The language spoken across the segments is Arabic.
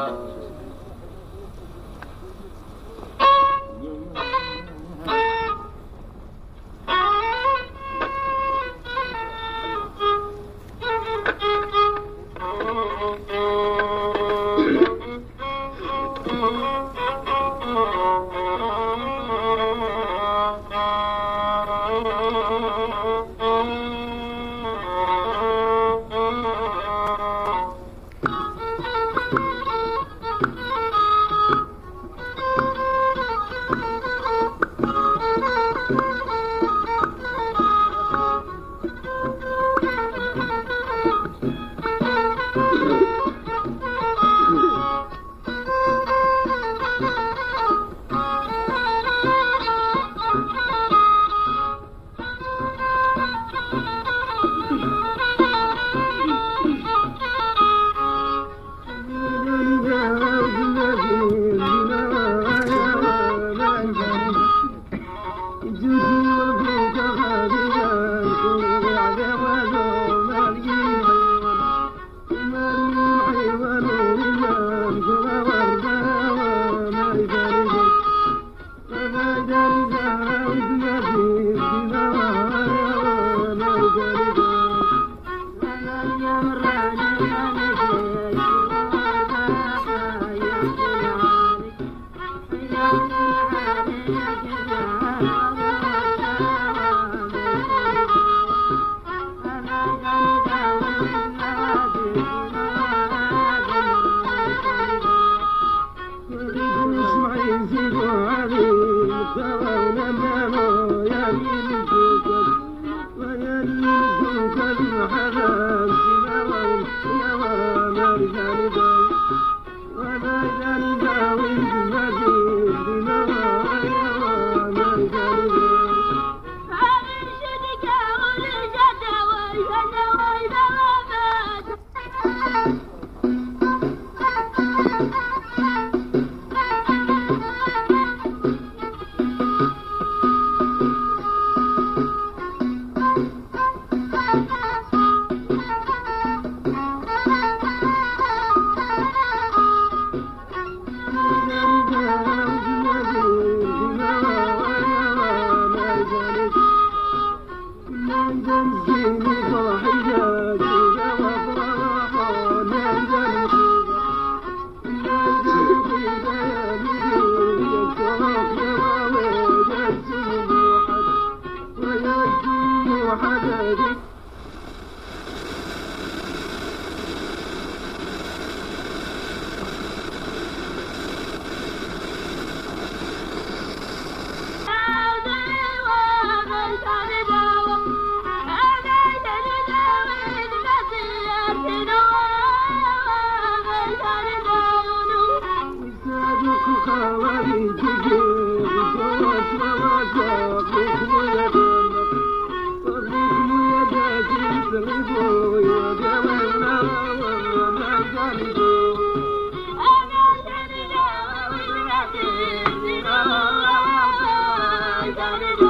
啊。Hallelujah.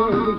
I'm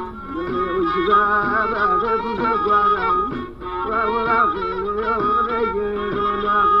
Thank you.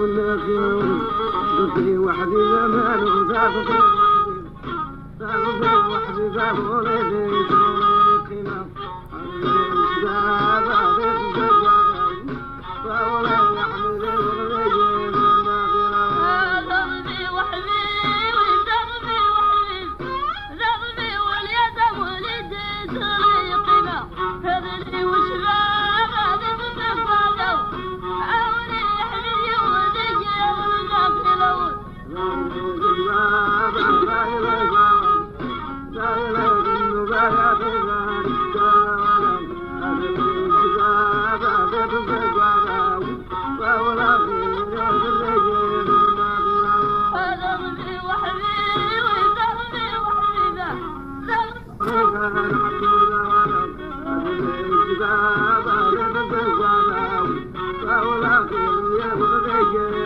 خير وحدي وحدي yeah.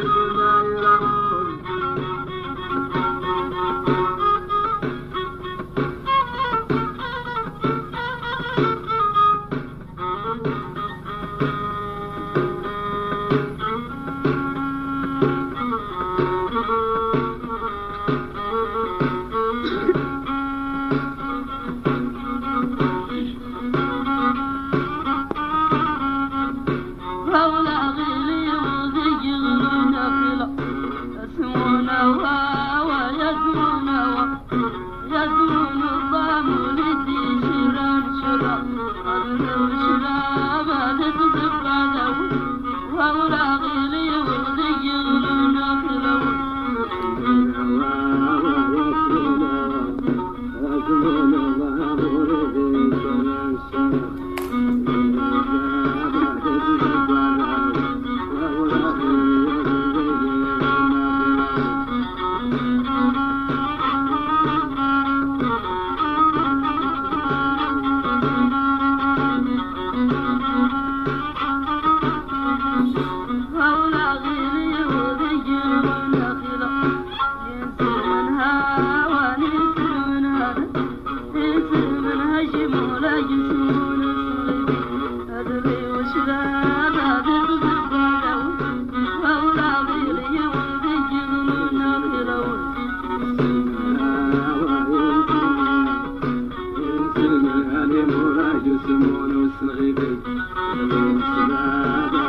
Altyazı M.K.